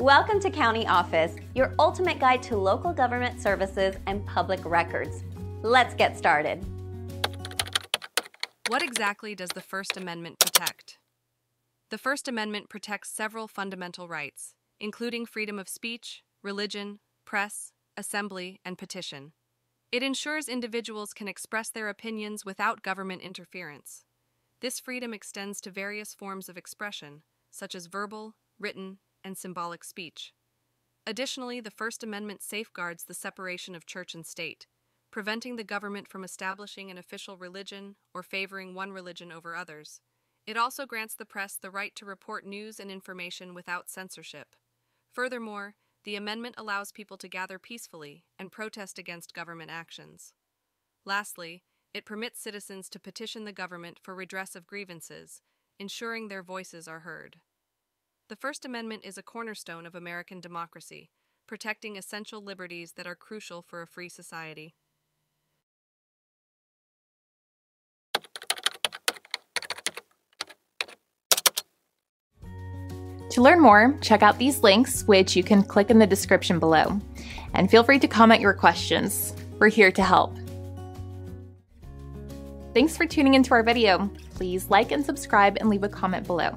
Welcome to County Office, your ultimate guide to local government services and public records. Let's get started. What exactly does the First Amendment protect? The First Amendment protects several fundamental rights, including freedom of speech, religion, press, assembly, and petition. It ensures individuals can express their opinions without government interference. This freedom extends to various forms of expression, such as verbal, written, and symbolic speech. Additionally, the First Amendment safeguards the separation of church and state, preventing the government from establishing an official religion or favoring one religion over others. It also grants the press the right to report news and information without censorship. Furthermore, the amendment allows people to gather peacefully and protest against government actions. Lastly, it permits citizens to petition the government for redress of grievances, ensuring their voices are heard. The First Amendment is a cornerstone of American democracy, protecting essential liberties that are crucial for a free society. To learn more, check out these links, which you can click in the description below. And feel free to comment your questions. We're here to help. Thanks for tuning into our video. Please like and subscribe and leave a comment below.